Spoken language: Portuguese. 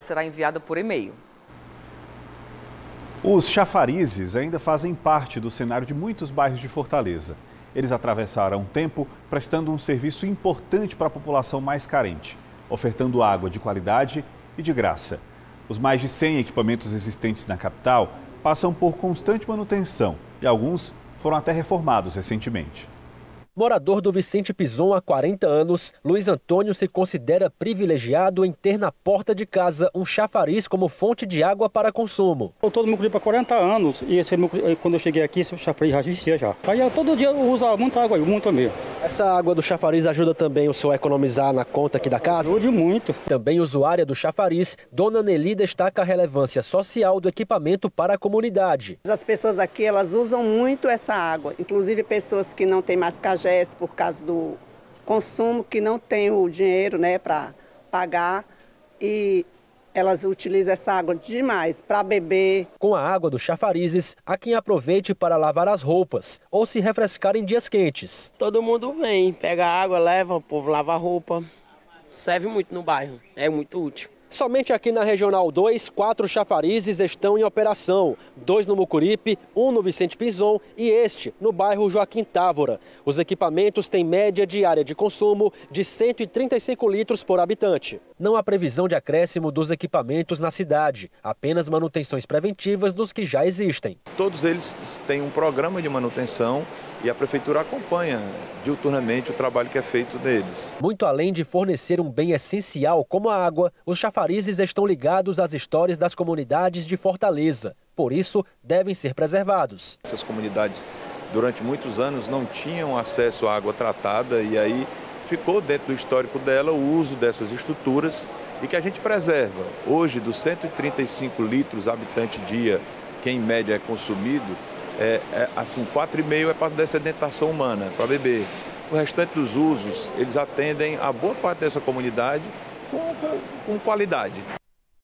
Será enviada por e-mail. Os chafarizes ainda fazem parte do cenário de muitos bairros de Fortaleza. Eles atravessaram um tempo prestando um serviço importante para a população mais carente, ofertando água de qualidade e de graça. Os mais de 100 equipamentos existentes na capital passam por constante manutenção e alguns foram até reformados recentemente. Morador do Vicente Pison há 40 anos, Luiz Antônio se considera privilegiado em ter na porta de casa um chafariz como fonte de água para consumo. Eu todo meu para 40 anos e esse quando eu cheguei aqui, esse chafariz já existia já. Aí eu, todo dia eu uso muita água, muito mesmo. Essa água do chafariz ajuda também o senhor a economizar na conta aqui da casa? Ajude muito. Também usuária do chafariz, Dona Nelly destaca a relevância social do equipamento para a comunidade. As pessoas aqui, elas usam muito essa água, inclusive pessoas que não têm mais cajé por causa do consumo, que não tem o dinheiro né, para pagar e elas utilizam essa água demais para beber. Com a água dos chafarizes, há quem aproveite para lavar as roupas ou se refrescar em dias quentes. Todo mundo vem, pega água, leva, o povo lava a roupa. Serve muito no bairro, é muito útil. Somente aqui na Regional 2, quatro chafarizes estão em operação. Dois no Mucuripe, um no Vicente Pison e este no bairro Joaquim Távora. Os equipamentos têm média diária de consumo de 135 litros por habitante. Não há previsão de acréscimo dos equipamentos na cidade, apenas manutenções preventivas dos que já existem. Todos eles têm um programa de manutenção e a prefeitura acompanha diuturnamente o trabalho que é feito neles. Muito além de fornecer um bem essencial como a água, os chafarizes estão ligados às histórias das comunidades de Fortaleza. Por isso, devem ser preservados. Essas comunidades, durante muitos anos, não tinham acesso à água tratada e aí ficou dentro do histórico dela o uso dessas estruturas e que a gente preserva. Hoje, dos 135 litros habitante dia, que em média é consumido, é, é, assim, 4,5 é para dessedentação humana, para beber. O restante dos usos, eles atendem a boa parte dessa comunidade com, com, com qualidade.